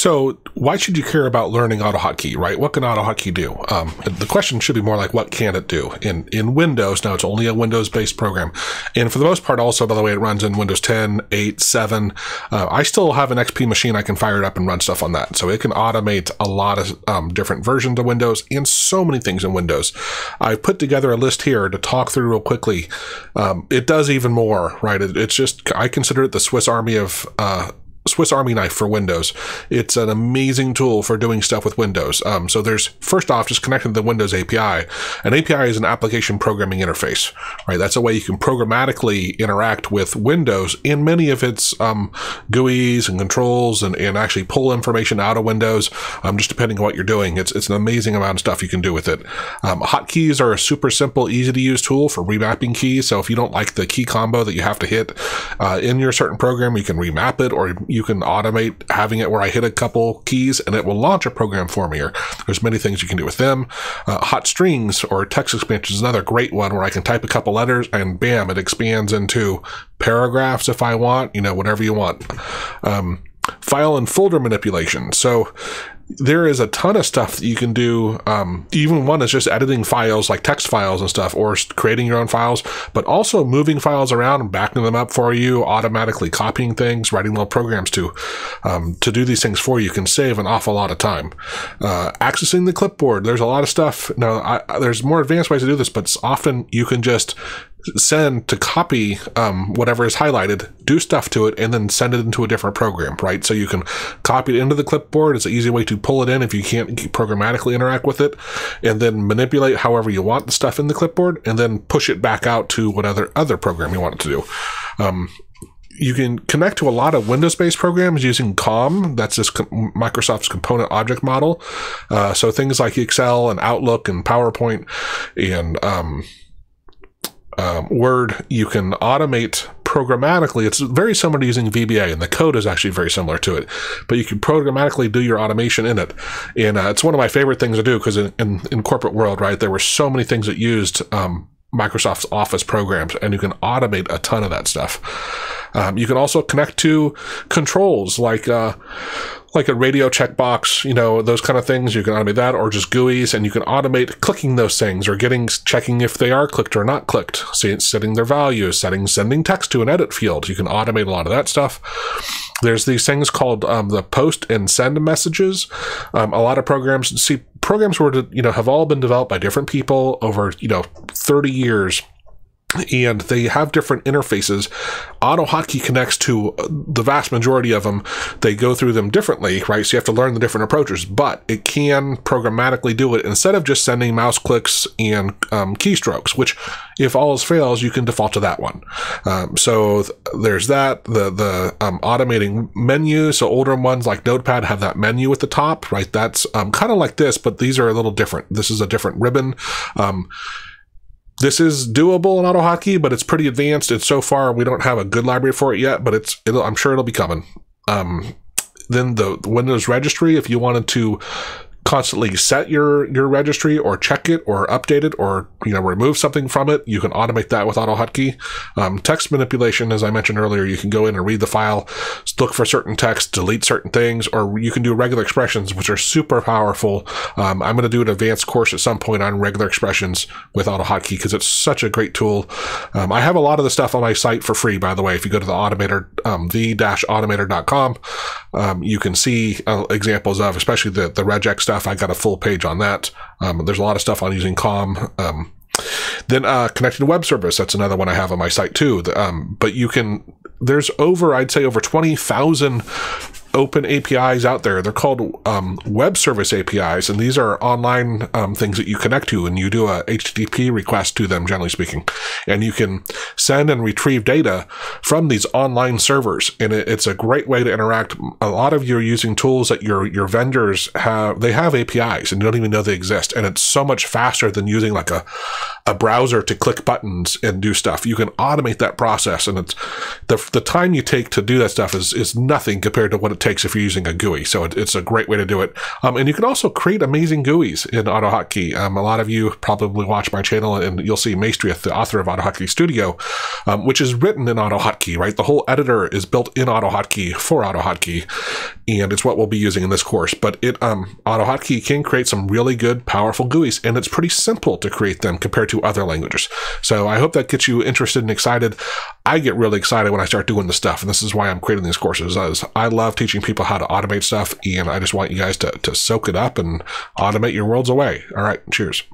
So, why should you care about learning AutoHotkey, right? What can AutoHotkey do? Um, the question should be more like, what can it do? In in Windows, now it's only a Windows-based program, and for the most part, also by the way, it runs in Windows 10, 8, 7. Uh, I still have an XP machine; I can fire it up and run stuff on that, so it can automate a lot of um, different versions of Windows and so many things in Windows. I've put together a list here to talk through real quickly. Um, it does even more, right? It, it's just I consider it the Swiss Army of uh, Swiss Army knife for Windows. It's an amazing tool for doing stuff with Windows. Um, so there's first off just connecting to the Windows API. An API is an application programming interface, right? That's a way you can programmatically interact with Windows in many of its um, GUIs and controls, and, and actually pull information out of Windows. Um, just depending on what you're doing, it's it's an amazing amount of stuff you can do with it. Um, hotkeys are a super simple, easy to use tool for remapping keys. So if you don't like the key combo that you have to hit uh, in your certain program, you can remap it or you can automate having it where I hit a couple keys and it will launch a program for me. Or there's many things you can do with them. Uh, hot strings or text expansion is another great one where I can type a couple letters and bam, it expands into paragraphs if I want, you know, whatever you want. Um, file and folder manipulation. So there is a ton of stuff that you can do. Um, even one is just editing files like text files and stuff, or creating your own files, but also moving files around and backing them up for you, automatically copying things, writing little programs to um, to do these things for you can save an awful lot of time. Uh, accessing the clipboard, there's a lot of stuff. Now, I, there's more advanced ways to do this, but often you can just send to copy um, whatever is highlighted, do stuff to it, and then send it into a different program, right? So you can copy it into the clipboard. It's an easy way to pull it in if you can't programmatically interact with it, and then manipulate however you want the stuff in the clipboard, and then push it back out to whatever other program you want it to do. Um, you can connect to a lot of Windows-based programs using COM. That's this Microsoft's component object model. Uh, so things like Excel and Outlook and PowerPoint and um, um, Word, you can automate programmatically. It's very similar to using VBA, and the code is actually very similar to it. But you can programmatically do your automation in it, and uh, it's one of my favorite things to do because in, in, in corporate world, right, there were so many things that used um, Microsoft's Office programs, and you can automate a ton of that stuff. Um, you can also connect to controls like uh, like a radio checkbox, you know, those kind of things. You can automate that, or just GUIs, and you can automate clicking those things or getting checking if they are clicked or not clicked, setting their values, setting sending text to an edit field. You can automate a lot of that stuff. There's these things called um, the post and send messages. Um, a lot of programs see programs were you know have all been developed by different people over you know 30 years and they have different interfaces. AutoHotkey connects to the vast majority of them. They go through them differently, right? So you have to learn the different approaches, but it can programmatically do it instead of just sending mouse clicks and um, keystrokes, which if all else fails, you can default to that one. Um, so th- there's that. The the um, automating menu. So older ones like Notepad have that menu at the top, right? That's um, kind of like this, but these are a little different. This is a different ribbon. This is doable in AutoHotkey, but it's pretty advanced. It's so far we don't have a good library for it yet, but it's I'm sure it'll be coming. Um, then the, the Windows registry, if you wanted to constantly set your your registry or check it or update it or you know remove something from it you can automate that with AutoHotkey. Um, text manipulation as i mentioned earlier you can go in and read the file look for certain text delete certain things or you can do regular expressions which are super powerful. Um, i'm going to do an advanced course at some point on regular expressions with AutoHotkey because it's such a great tool. Um, i have a lot of the stuff on my site for free by the way. If you go to the automator um, the-automator.com um, you can see uh, examples of especially the the regex stuff. I got a full page on that. Um, there's a lot of stuff on using COM. Um, then uh, connecting to web service. That's another one I have on my site too. Um, but you can. There's over, I'd say, over twenty thousand open APIs out there. They're called um, web service APIs, and these are online um, things that you connect to, and you do a HTTP request to them, generally speaking, and you can send and retrieve data from these online servers. And it, it's a great way to interact. A lot of you are using tools that your your vendors have. They have APIs, and you don't even know they exist, and it's so much faster than using like a a browser to click buttons and do stuff. You can automate that process, and it's the the time you take to do that stuff is is nothing compared to what it takes if you're using a GUI. So it, it's a great way to do it. Um, and you can also create amazing GUIs in AutoHotkey. Um, a lot of you probably watch my channel and you'll see Maestrith, the author of AutoHotkey Studio, um, which is written in AutoHotkey, right? The whole editor is built in AutoHotkey for AutoHotkey. and it's what we'll be using in this course. But it um, AutoHotkey can create some really good, powerful GUIs, and it's pretty simple to create them compared to other languages. So I hope that gets you interested and excited. I get really excited when I start doing this stuff, and this is why I'm creating these courses. As I love teaching people how to automate stuff, and I just want you guys to to soak it up and automate your worlds away. All right, cheers.